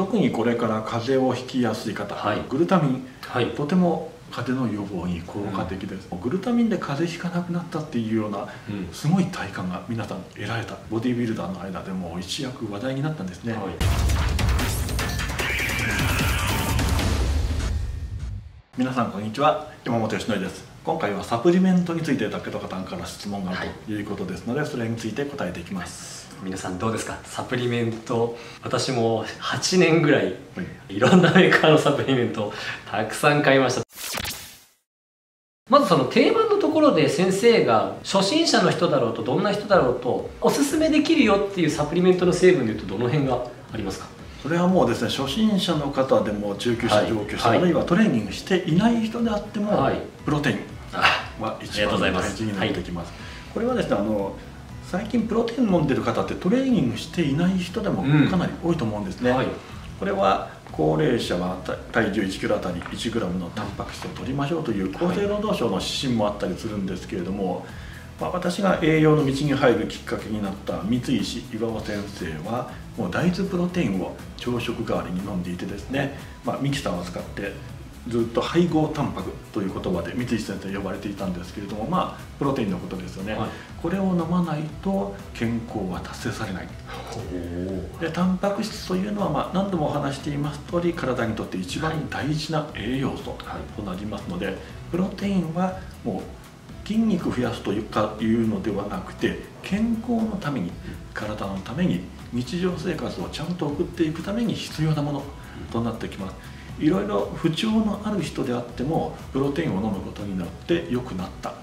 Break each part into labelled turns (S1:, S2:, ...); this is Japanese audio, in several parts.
S1: 特にこれから風邪をひきやすい方、
S2: はい。
S1: グルタミン、
S2: はい。
S1: とても風邪の予防に効果的です、グルタミンで風邪ひかなくなったっていうような
S2: うん。
S1: すごい体感が皆さん得られた。ボディビルダーの間でも一躍話題になったんですね、
S2: はい。
S1: 皆さんこんにちは。山本由伸です。今回はサプリメントについて武田さんから質問があるということですので、それについて答えていきます、
S2: 皆さんどうですか？サプリメント。私も8年ぐらい
S1: はい
S2: いろんなメーカーのサプリメントをたくさん買いました。まずその定番のところで先生が初心者の人だろうとどんな人だろうとおすすめできるよっていうサプリメントの成分でいうとどの辺がありますか？
S1: それはもうですね初心者の方でも中級者、
S2: はい
S1: 上級者、
S2: はい
S1: あるいはトレーニングしていない人であっても、
S2: はい。
S1: プロテイン
S2: あ
S1: は一番大事になってきます、これはですねあの最近プロテイン飲んでる方ってトレーニングしていない人でも
S2: うん。
S1: かなり多いと思うんですね、
S2: はい。
S1: これは高齢者は体体重1キロあたり1グラムのタンパク質を取りましょうという厚生労働省の指針もあったりするんですけれども、まあ、私が栄養の道に入るきっかけになった三石岩尾先生はもう大豆プロテインを朝食代わりに飲んでいてですね、まあ、ミキサーを使ってずっと配合タンパクという言葉で三石先生呼ばれていたんですけれどもまあプロテインのことですよね、
S2: はい。
S1: これを飲まないと健康は達成されない。でタンパク質というのは、まあ、何度もお話しています通り体にとって一番大事な栄養素となりますので、プロテインはもう筋肉増やすというかいうのではなくて健康のために体のために日常生活をちゃんと送っていくために必要なものとなってきますいろいろ不調のある人であってもプロテインを飲むことによって良くなった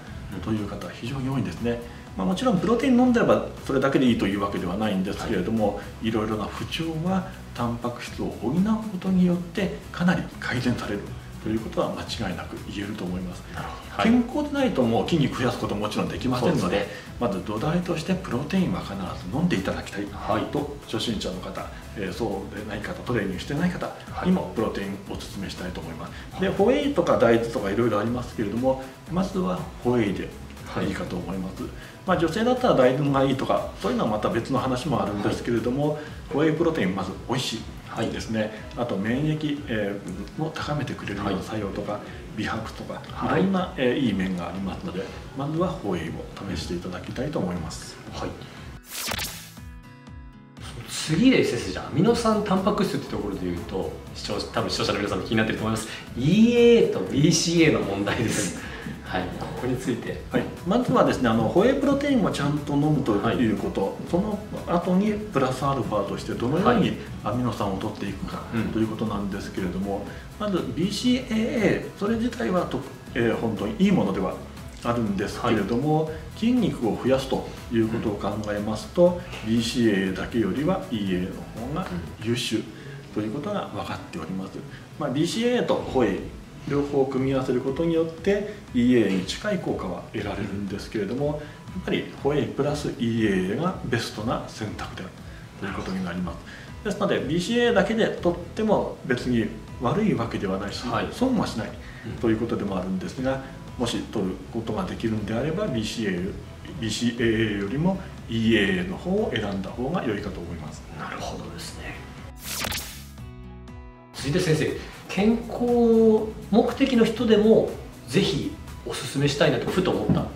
S1: という方非常に多いんですね、まあ、もちろんプロテイン飲んでればそれだけでいいというわけではないんですけれども、い、ろいろな不調はタンパク質を補うことによってかなり改善されるということは間違いなく言えると思います、
S2: はい
S1: 健康でないともう筋肉増やすことももちろんできませんので
S2: ね。
S1: まず土台としてプロテインは必ず飲んでいただきたい。
S2: はい。
S1: と初心者の方、えーそうでない方トレーニングしてない方にもプロテインをお勧めしたいと思います、でホエイとか大豆とかいろいろありますけれどもまずはホエイでい。いかと思います、まあ、女性だったら大豆がいいとかそういうのはまた別の話もあるんですけれども、ホエイプロテインまず美味し
S2: い
S1: ですね、あと免疫、えーを高めてくれるよう
S2: は
S1: ない。作用とか、美白とか、
S2: はい。
S1: いろんな、えーいい面がありますのでまずはホエイを試していただきたいと思います。
S2: はい次で先生じゃあアミノ酸タンパク質ってところで言うと視聴多分視聴者の皆さんも気になってると思います。EA と BCA の問題です。はい。ここについて。
S1: はい、まずはですねあのホエイプロテインをちゃんと飲むとい。うこと、その後にプラスアルファとしてどのよう
S2: は
S1: にアミノ酸を取っていくか
S2: うん。
S1: ということなんですけれども、まず BCAA それ自体はと、えー本当にいいものではあるんですけれども、筋肉を増やすということを考えますと、BCAA だけよりは EA の方が優秀ということが分かっております、まあ、BCAA とホエイ両方組み合わせることによって EA に近い効果は得られるんですけれどもやっぱりホエイプラス EA がベストな選択であるということになります。ですので BCA だけでとっても別に悪いわけではないし、
S2: はい。
S1: 損はしないということでもあるんですがもし取ることができるんであれば BCA, BCAA よりも EA の方を選んだ方が良いかと思います。
S2: なるほどですね。続いて先生健康目的の人でもぜひおすすめしたいなとふと思った
S1: はい。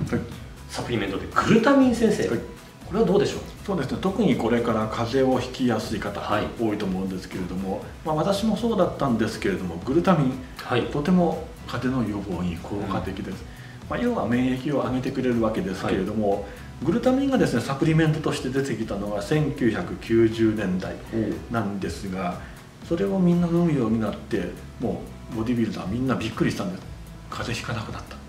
S2: サプリメントでグルタミン先生、
S1: はい。
S2: これはどうでしょう？
S1: そうですね。特にこれから風邪をひきやすい方、
S2: はい。
S1: 多いと思うんですけれども、まあ、私もそうだったんですけれどもグルタミン
S2: はい。
S1: とても風邪の予防に効果的です、まあ、要は免疫を上げてくれるわけですけれども、グルタミンがですねサプリメントとして出てきたのは1990年代なんですがそれをみんな飲むようになってもうボディビルダーみんなびっくりしたんです。風邪ひかなくなった。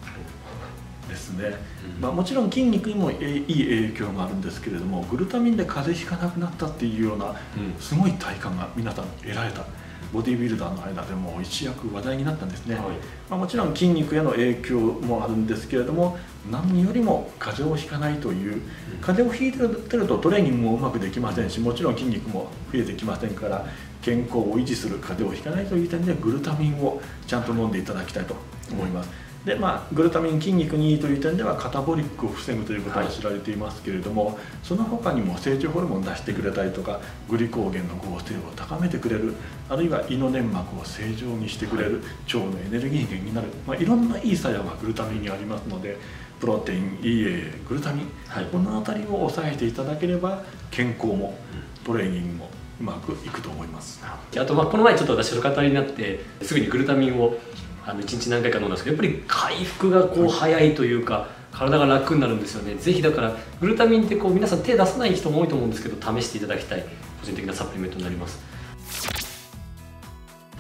S1: ですね、
S2: うん。
S1: まあ、もちろん筋肉にもえいい影響があるんですけれどもグルタミンで風邪ひかなくなったっていうような
S2: うん。
S1: すごい体感が皆さん得られたボディビルダーの間でも一躍話題になったんですね、
S2: はい。
S1: まあ、もちろん筋肉への影響もあるんですけれども何よりも風邪をひかないという風邪をひいてるとトレーニングもうまくできませんしもちろん筋肉も増えてきませんから健康を維持する風邪をひかないという点でグルタミンをちゃんと飲んでいただきたいと思いますでまあ、グルタミン筋肉にいいという点ではカタボリックを防ぐということが知られていますけれども、はい、その他にも成長ホルモンを出してくれたりとかグリコーゲンの合成を高めてくれるあるいは胃の粘膜を正常にしてくれる、はい、腸のエネルギー源になる、まあ、いろんないい作用がグルタミンにありますのでプロテイン EA グルタミン、はい、この辺りを抑えていただければ健康もトレーニングもうまくいくと思います。
S2: あとまあこの前ちょっと私の方になってすぐにグルタミンをあの1日何回か飲んだんですけどやっぱり回復がこう早いというか体が楽になるんですよね。ぜひだからグルタミンってこう皆さん手出さない人も多いと思うんですけど試していただきたい個人的なサプリメントになります。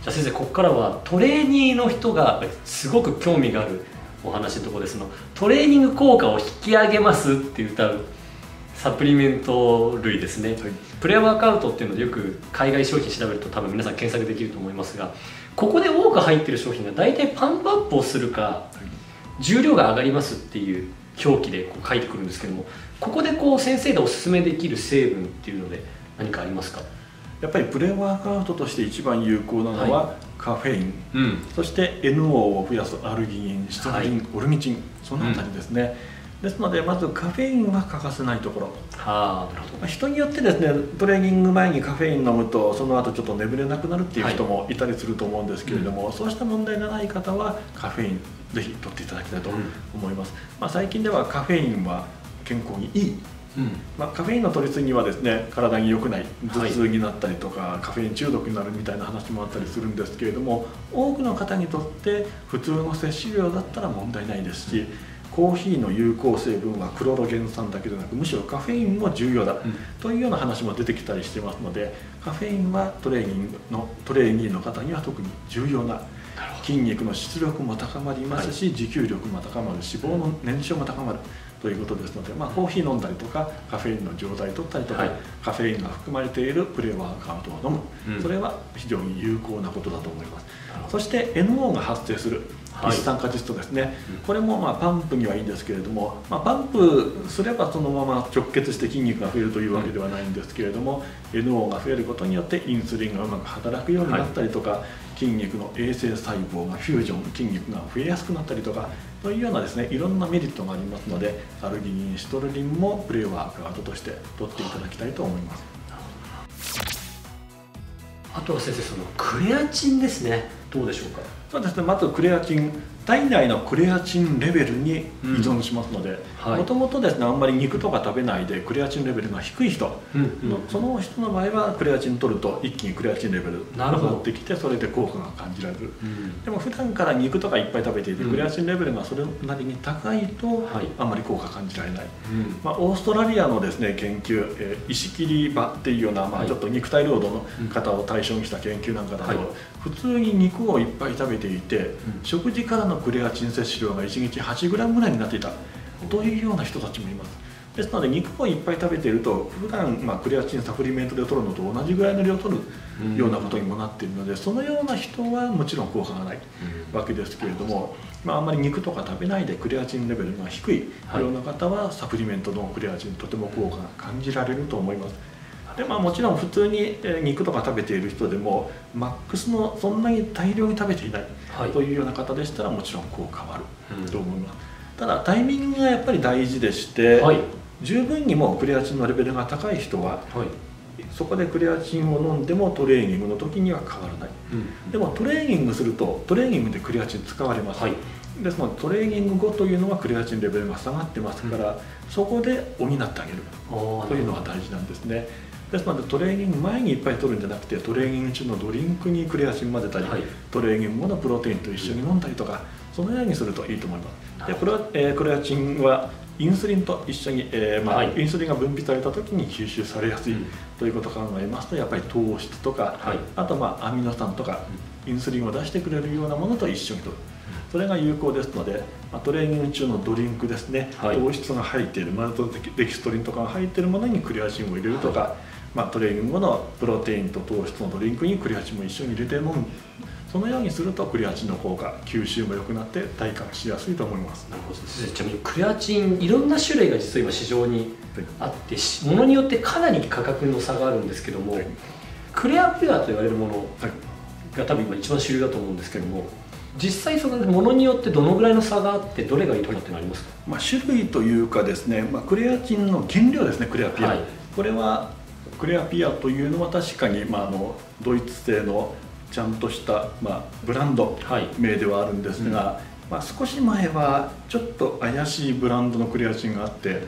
S2: じゃあ先生ここからはトレーニーの人がすごく興味があるお話のところですのトレーニング効果を引き上げますって歌うサプリメント類ですね、はい、プレアワークアウトっていうのでよく海外商品調べると多分皆さん検索できると思いますがここで多く入ってる商品が大体パンプアップをするか重量が上がりますっていう表記でこう書いてくるんですけどもここでこう先生がおすすめできる成分っていうので何かありますか？
S1: やっぱりプレワークアウトとして一番有効なのは、はい、カフェイン、うん、そして NO を増やすアルギニンシトリン、はい、オルニチンその辺りですね、うんですのでまずカフェインは欠かせないところ、はあ、なるほど。人によってですねトレーニング前にカフェイン飲むとその後ちょっと眠れなくなるっていう人もい。たりすると思うんですけれども、はいうん、そうした問題がない方はカフェインぜひ取っていただきたいと思います、うん、まあ、最近ではカフェインは健康にいい。うん、まあ、カフェインの取りすぎはですね体に良くない頭痛になったりとか、はい、カフェイン中毒になるみたいな話もあったりするんですけれども多くの方にとって普通の摂取量だったら問題ないですし、コーヒーの有効成分はクロロゲン酸だけでなくむしろカフェインも重要だ、うん、というような話も出てきたりしてますのでカフェインはトレーニングのトレーニーの方には特に重要な筋肉の出力も高まりますし、はい、持久力も高まる脂肪の燃焼も高まるということですので、まあ、コーヒー飲んだりとかカフェインの錠剤取ったりとか、はい、カフェインが含まれているプレワークアウトを飲む、うん、それは非常に有効なことだと思います。そして NO が発生する一酸化窒素ですね、これもまあパンプにはいいんですけれども、まあ、パンプすればそのまま直結して筋肉が増えるというわけではないんですけれども、NO が増えることによってインスリンがうまく働くようになったりとか、はい、筋肉の衛生細胞がフュージョン筋肉が増えやすくなったりとかというようなですねいろんなメリットがありますのでアルギニンシトルリンもプレーワークアウトとして取っていただきたいと思います。
S2: あとは先生そのクレアチンですね。どうでしょうか？
S1: そうですね。まずクレアチン体内のクレアチンレベルに依存しますのでもともとですねあんまり肉とか食べないでクレアチンレベルが低い人の、うんうん、その人の場合はクレアチン取ると一気にクレアチンレベルが上ってきてそれで効果が感じられる、うん、でも普段から肉とかいっぱい食べていて、クレアチンレベルがそれなりに高いと、あんまり効果感じられない、まあ、オーストラリアのですね研究、えー、石切り場っていうような、まあ、ちょっと肉体労働の方を対象にした研究なんかだと、普通に肉をいっぱい食べていて、食事からのクレアチン摂取脂量が1日 8g ぐらいになっていた。というような人たちもいます。ですので肉をいっぱい食べていると普段まあクレアチンサプリメントで取るのと同じぐらいの量を取るようなことにもなっているのでそのような人はもちろん効果がないわけですけれども、まあ、あんまり肉とか食べないでクレアチンレベルが低い。ような方はサプリメントのクレアチンとても効果が感じられると思います。でまあ、もちろん普通に肉とか食べている人でもマックスのそんなに大量に食べていないというような方でしたらもちろん効果はあると思います、うん、ただタイミングがやっぱり大事でして、はい、十分にもクレアチンのレベルが高い人は、はい、そこでクレアチンを飲んでもトレーニングの時には変わらない、うん、でもトレーニングするとトレーニングでクレアチン使われます、はい、ですのでトレーニング後というのはクレアチンレベルが下がってますから、うん、そこで補ってあげるというのが大事なんですね。ですのでトレーニング前にいっぱい取るんじゃなくてトレーニング中のドリンクにクレアチン混ぜたり、はい、トレーニング後のプロテインと一緒に飲んだりとか、そのようにするといいと思います。でこれは、えー、クレアチンはインスリンと一緒に、えーまあ、はい、インスリンが分泌された時に吸収されやすいということを考えますとやっぱり糖質とか、はい、あと、まあ、アミノ酸とか、インスリンを出してくれるようなものと一緒にとる。それが有効ですので、まあ、トレーニング中のドリンクですね、はい、糖質が入っているマルトデキストリンとかが入っているものにクレアチンを入れるとか、まあ、トレーニング後のプロテインと糖質のドリンクにクレアチンも一緒に入れて飲む。そのようにするとクレアチンの効果吸収も良くなって体感しやすいと思います。
S2: なるほど。ちなみにクレアチンいろんな種類が実は今市場にあって、はい、ものによってかなり価格の差があるんですけども、はい、クレアピュアと言われるものが多分今一番主流だと思うんですけども実際そのものによってどのぐらいの差があってどれがいいとかってのありますか、
S1: まあ、種類というかですね、まあ、クレアチンの原料ですねクレアピア、はい、これはクレアピアというのは確かに、まあ、あのドイツ製のちゃんとした、まあ、ブランド名ではあるんですが、はいうん、まあ、少し前はちょっと怪しいブランドのクレアチンがあって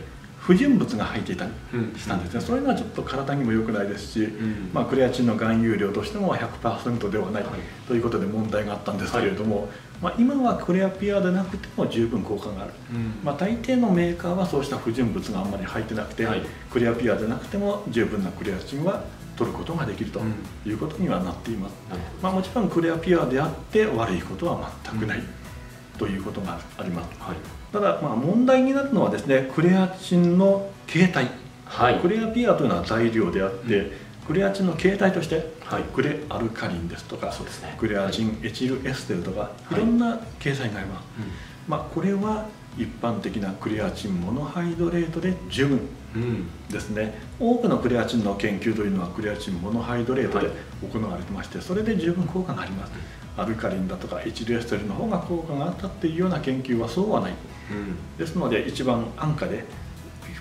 S1: 不純物が入っていたりしたんですね、うん、そういうのはちょっと体にも良くないですし、うん、まあ、クレアチンの含有量としても100%ではない、ということで問題があったんですけれども、はい、まあ、今はクレアピアでなくても十分効果がある、うん、まあ、大抵のメーカーはそうした不純物があんまり入ってなくて、はい、クレアピアでなくても十分なクレアチンは取ることができるということにはなっています、まあ、もちろんクレアピアであって悪いことは全くない、ということがあります、はい。ただまあ問題になるのはですねクレアチンの形態、はい、クレアピアというのは材料であって、うん、クレアチンの形態として、はい、クレアルカリンですとか、ね、クレアチンエチルエステルとか、い、ろんな形態があります、うん、まあ、これは一般的なクレアチンモノハイドレートで十分ですね、うん、多くのクレアチンの研究というのはクレアチンモノハイドレートで行われてましてそれで十分効果があります、アルカリンだとかエチルエステルの方が効果があったっていうような研究はそうはない、うん、ですので一番安価で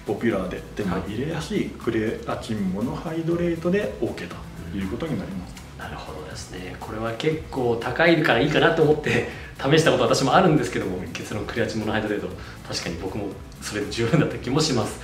S1: ポピュラーで手に入れやすいクレアチンモノハイドレートで OK ということになります、
S2: なるほどですね。これは結構高いからいいかなと思って試したこと私もあるんですけども結論クレアチンモノハイドレート。確かに僕もそれで十分だった気もします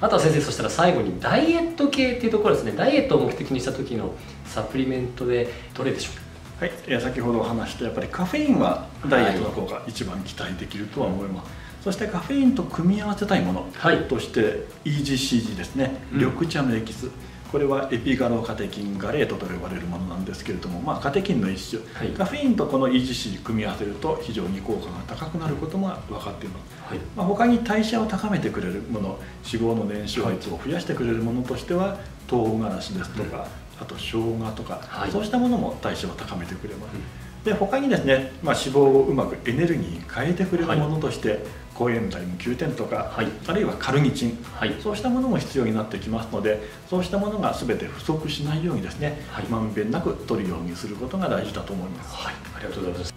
S2: あとは先生そしたら最後にダイエット系っていうところですね。ダイエットを目的にした時のサプリメントでどれでしょうか？
S1: はい、先ほど話したやっぱりカフェインはダイエットの効果一番期待できるとは思います、はい、そしてカフェインと組み合わせたいものとして EGCG ですね、緑茶のエキス、これはエピガロカテキンガレートと呼ばれるものなんですけれども、まあ、カテキンの一種、はい、カフェインとこの EGC 組み合わせると非常に効果が高くなることが分かっています、はい、まあ、他に代謝を高めてくれるもの脂肪の燃焼率を増やしてくれるものとしては唐辛子ですとか、あと生姜とか、はい、そうしたものも代謝を高めてくれます、うん、で他にですね、まあ、脂肪をうまくエネルギーに変えてくれるものとして、コエンザイム9点とか、はい、あるいはカルニチン、はい、そうしたものも必要になってきますのでそうしたものが全て不足しないようにですね、はい、まんべんなく取るようにすることが大事だと思います、
S2: はい、ありがとうございます。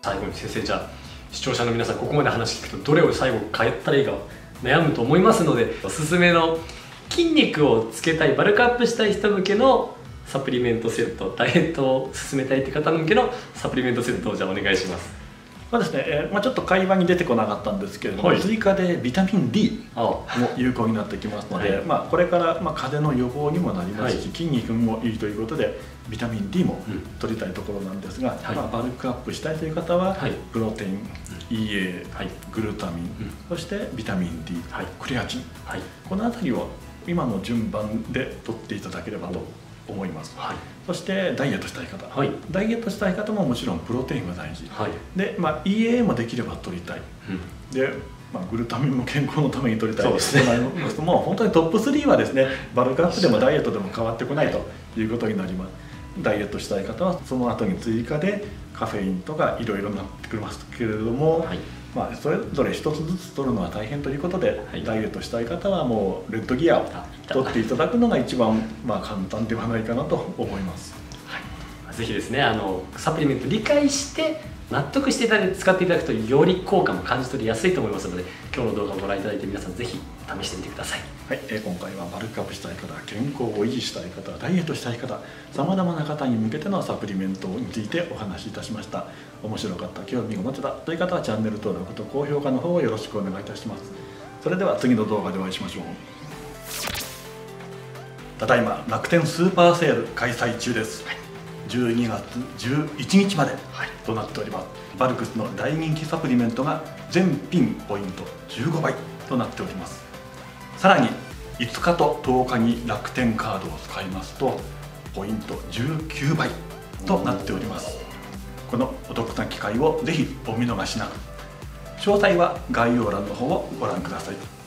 S2: 最後に先生じゃあ視聴者の皆さんここまで話聞くとどれを最後変えたらいいか悩むと思いますのでおすすめの筋肉をつけたいバルクアップしたい人向けのサプリメントセットダイエットを進めたいって方向けのサプリメントセットをじゃあお願いします。
S1: まあですねえーまあ、ちょっと会話に出てこなかったんですけれども、はい、追加でビタミン D も有効になってきますので、はい、まあ、これから、まあ、風邪の予防にもなりますし、はい、筋肉もいいということでビタミン D も取りたいところなんですが、うん、まあ、バルクアップしたいという方は、プロテイン、EA、グルタミン、うん、そしてビタミン D、クレアチン、この辺りを今の順番で取っていただければと思います、はい、そしてダイエットしたい方、はい、ダイエットしたい方ももちろんプロテインが大事、はい、で、まあ、EAA もできれば取りたい、うん、で、まあ、グルタミンも健康のために取りたい。ですね。もう本当にトップ3はですねバルクアップでもダイエットでも変わってこないということになりますダイエットしたい方はその後に追加でカフェインとかいろいろなってくりますけれども、はい。まあ、それぞれ一つずつ取るのは大変ということで、はい、ダイエットしたい方はもうレッドギアを取っていただくのが一番まあ簡単ではないかなと思います。
S2: はい、ぜひですねあのサプリメント理解して納得していただいて使っていただくとより効果も感じ取りやすいと思いますので今日の動画をご覧いただいて皆さんぜひ試してみてください、
S1: はい、え今回はバルクアップしたい方健康を維持したい方ダイエットしたい方さまざまな方に向けてのサプリメントについてお話しいたしました。面白かった興味を持てたという方はチャンネル登録と高評価の方をよろしくお願いいたします。それでは次の動画でお会いしましょう。ただいま楽天スーパーセール開催中です、はい12月11日までとなっております。バルクスの大人気サプリメントが全品ポイント15倍となっております。さらに5日と10日に楽天カードを使いますとポイント19倍となっております。このお得な機会をぜひお見逃しなく。詳細は概要欄の方をご覧ください